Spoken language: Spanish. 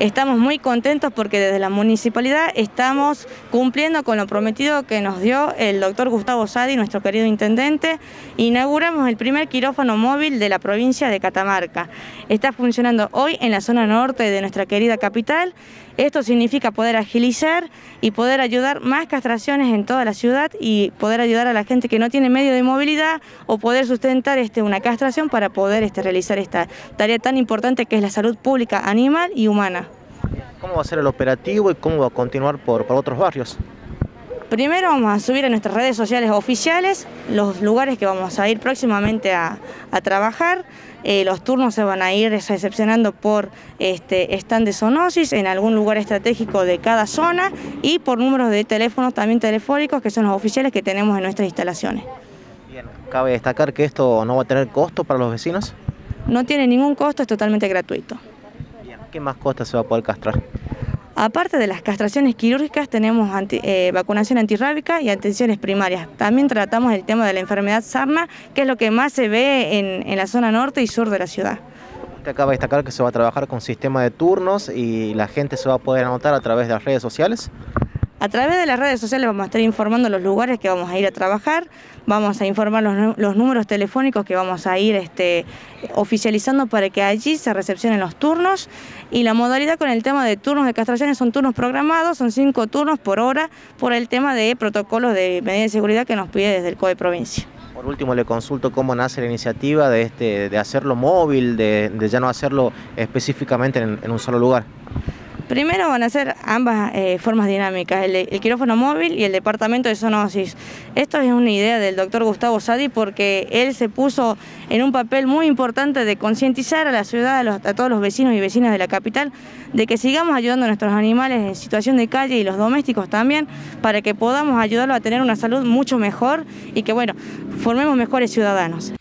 Estamos muy contentos porque desde la municipalidad estamos cumpliendo con lo prometido que nos dio el doctor Gustavo Sadi, nuestro querido intendente. Inauguramos el primer quirófano móvil de la provincia de Catamarca. Está funcionando hoy en la zona norte de nuestra querida capital. Esto significa poder agilizar y poder ayudar más castraciones en toda la ciudad y poder ayudar a la gente que no tiene medio de movilidad o poder sustentar este, una castración para poder este, realizar esta tarea tan importante que es la salud pública animal y humana. ¿Cómo va a ser el operativo y cómo va a continuar por, por otros barrios? Primero vamos a subir a nuestras redes sociales oficiales los lugares que vamos a ir próximamente a, trabajar. Eh, los turnos se van a ir recepcionando por este, stand de zoonosis en algún lugar estratégico de cada zona y por números de teléfonos también telefónicos que son los oficiales que tenemos en nuestras instalaciones. Bien, cabe destacar que esto no va a tener costo para los vecinos. No tiene ningún costo, es totalmente gratuito. Bien, ¿qué más costas se va a poder castrar? Aparte de las castraciones quirúrgicas, tenemos eh, vacunación antirrábica y atenciones primarias. También tratamos el tema de la enfermedad sarna, que es lo que más se ve en, la zona norte y sur de la ciudad. Usted acaba de destacar que se va a trabajar con sistema de turnos y la gente se va a poder anotar a través de las redes sociales. A través de las redes sociales vamos a estar informando los lugares que vamos a ir a trabajar, vamos a informar los, números telefónicos que vamos a ir este, oficializando para que allí se recepcionen los turnos y la modalidad con el tema de turnos de castraciones son turnos programados, son cinco turnos por hora por el tema de protocolos de medidas de seguridad que nos pide desde el COE provincia. Por último, le consulto cómo nace la iniciativa de, este, de hacerlo móvil, de, ya no hacerlo específicamente en un solo lugar. Primero van a ser ambas eh, formas dinámicas, el, quirófano móvil y el departamento de zoonosis. Esto es una idea del doctor Gustavo Sadi porque él se puso en un papel muy importante de concientizar a la ciudad, a, todos los vecinos y vecinas de la capital, de que sigamos ayudando a nuestros animales en situación de calle y los domésticos también, para que podamos ayudarlos a tener una salud mucho mejor y que, bueno, formemos mejores ciudadanos.